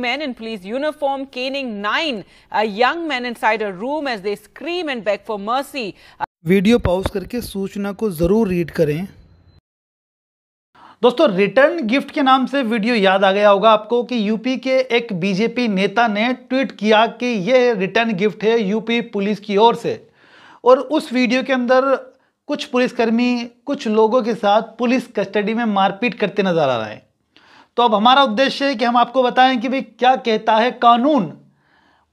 Men in police uniform caning nine uh, young men inside a room as they scream and beg for mercy. Video pause करके सूचना को ज़रूर read करें। दोस्तों return gift के नाम से वीडियो याद आ गया होगा आपको कि यूपी के एक बीजेपी नेता ने ट्वीट किया कि यह रिटर्न गिफ्ट है यूपी पुलिस की ओर से। और उस वीडियो के अंदर कुछ पुलिसकर्मी कुछ लोगों के साथ पुलिस कस्टडी में मारपीट करते नज़र आ रहे हैं। तो अब हमारा उद्देश्य है कि हम आपको बताएँ कि भाई क्या कहता है कानून।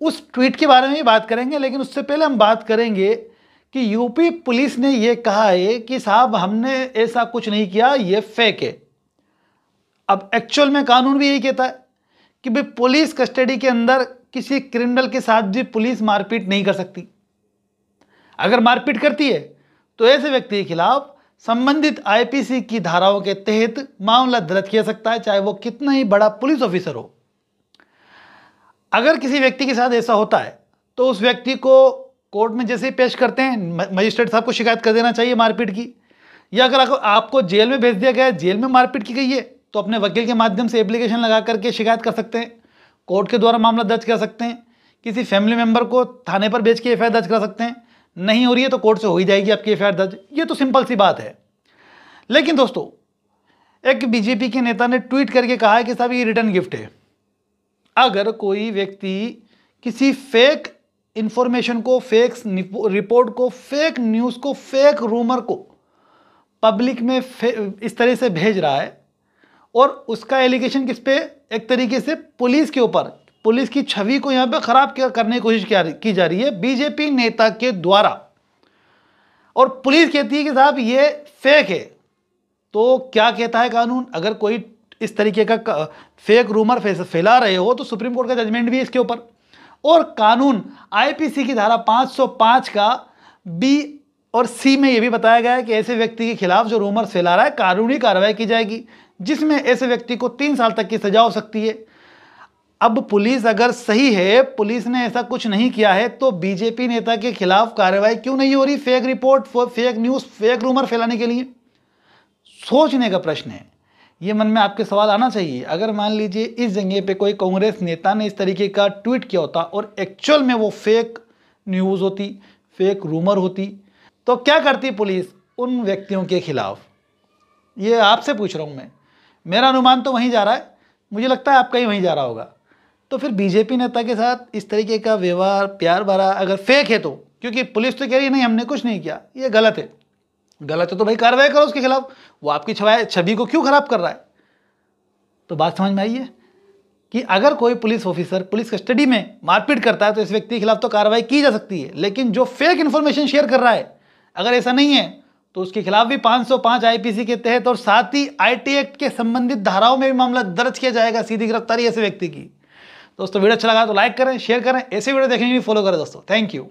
उस ट्वीट के बारे में ही बात करेंगे, लेकिन उससे पहले हम बात करेंगे कि यूपी पुलिस ने यह कहा है कि साहब, हमने ऐसा कुछ नहीं किया, ये फेक है। अब एक्चुअल में कानून भी यही कहता है कि भाई पुलिस कस्टडी के अंदर किसी क्रिमिनल के साथ भी पुलिस मारपीट नहीं कर सकती। अगर मारपीट करती है तो ऐसे व्यक्ति के खिलाफ संबंधित आईपीसी की धाराओं के तहत मामला दर्ज किया सकता है, चाहे वो कितना ही बड़ा पुलिस ऑफिसर हो। अगर किसी व्यक्ति के साथ ऐसा होता है तो उस व्यक्ति को कोर्ट में जैसे ही पेश करते हैं मजिस्ट्रेट साहब को शिकायत कर देना चाहिए मारपीट की। या अगर आपको जेल में भेज दिया गया है, जेल में मारपीट की गई है तो अपने वकील के माध्यम से एप्लीकेशन लगा करके शिकायत कर सकते हैं। कोर्ट के द्वारा मामला दर्ज कर सकते हैं। किसी फैमिली मेंबर को थाने पर भेज के एफ़ दर्ज कर सकते हैं। नहीं हो रही है तो कोर्ट से हो ही जाएगी आपकी एफ़ दर्ज। ये तो सिंपल सी बात है। लेकिन दोस्तों, एक बीजेपी के नेता ने ट्वीट करके कहा है कि साहब, ये रिटर्न गिफ्ट है। अगर कोई व्यक्ति किसी फेक इंफॉर्मेशन को फेक रिपोर्ट को फेक न्यूज़ को फेक रूमर को पब्लिक में इस तरह से भेज रहा है और उसका एलिगेशन किस पे? एक तरीके से पुलिस के ऊपर। पुलिस की छवि को यहाँ पे ख़राब करने की कोशिश की जा रही है। बीजेपी नेता के द्वारा। और पुलिस कहती है कि साहब, ये फेक है। तो क्या कहता है कानून? अगर कोई इस तरीके का फेक रूमर फैला रहे हो तो सुप्रीम कोर्ट का जजमेंट भी इसके ऊपर। और कानून आईपीसी की धारा 505 का बी और सी में यह भी बताया गया है कि ऐसे व्यक्ति के खिलाफ जो रूमर फैला रहा है, कानूनी कार्रवाई की जाएगी, जिसमें ऐसे व्यक्ति को तीन साल तक की सजा हो सकती है। अब पुलिस अगर सही है, पुलिस ने ऐसा कुछ नहीं किया है तो बीजेपी नेता के खिलाफ कार्रवाई क्यों नहीं हो रही? Fake report fake news fake rumour फैलाने के लिए? सोचने का प्रश्न है। ये मन में आपके सवाल आना चाहिए। अगर मान लीजिए इस जगह पे कोई कांग्रेस नेता ने इस तरीके का ट्वीट किया होता और एक्चुअल में वो फेक न्यूज़ होती फेक रूमर होती तो क्या करती पुलिस उन व्यक्तियों के खिलाफ? ये आपसे पूछ रहा हूँ मैं। मेरा अनुमान तो वहीं जा रहा है। मुझे लगता है आपका ही वहीं जा रहा होगा। तो फिर बीजेपी नेता के साथ इस तरीके का व्यवहार, प्यार भरा अगर फेक है तो क्योंकि पुलिस तो कह रही है, नहीं, हमने कुछ नहीं किया, ये गलत है। गलत है तो भाई कार्रवाई करो उसके खिलाफ। वो आपकी छवि को क्यों खराब कर रहा है? तो बात समझ में आई है कि अगर कोई पुलिस ऑफिसर पुलिस कस्टडी में मारपीट करता है तो इस व्यक्ति के खिलाफ तो कार्रवाई की जा सकती है। लेकिन जो फेक इन्फॉर्मेशन शेयर कर रहा है, अगर ऐसा नहीं है तो उसके खिलाफ भी 505 आईपीसी के तहत और साथ ही आईटी एक्ट के संबंधित धाराओं में भी मामला दर्ज किया जाएगा, सीधी गिरफ्तारी ऐसे व्यक्ति की। दोस्तों, वीडियो अच्छा लगा तो लाइक करें शेयर करें, ऐसे वीडियो देखने के लिए फॉलो करें दोस्तों। Thank you